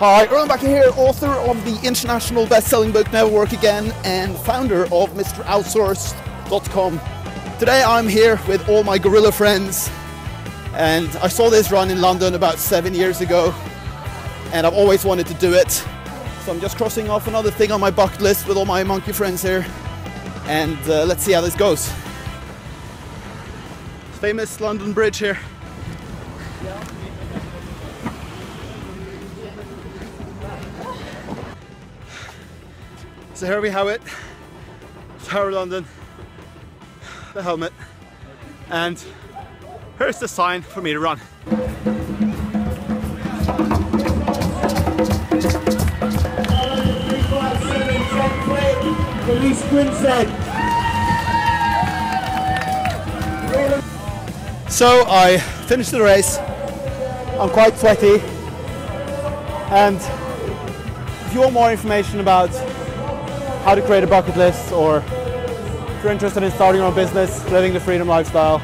Hi, Erlend Bakke here, author of the international best-selling book Never Work Again and founder of MrOutsource.com. Today I'm here with all my gorilla friends and I saw this run in London about seven years ago and I've always wanted to do it. So I'm just crossing off another thing on my bucket list with all my monkey friends here and uh, let's see how this goes. Famous London Bridge here. So here we have it, Tower London, the helmet, and here's the sign for me to run. So I finished the race. I'm quite sweaty. And if you want more information about how to create a bucket list or if you're interested in starting your own business, living the freedom lifestyle,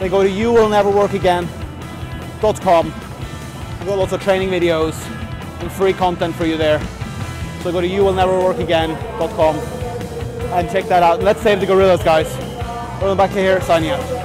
then go to youwillneverworkagain.com. I've got lots of training videos and free content for you there. So go to youwillneverworkagain.com and check that out. Let's save the gorillas, guys. Erlend Bakke here, signing out.